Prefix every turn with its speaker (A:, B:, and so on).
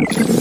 A: you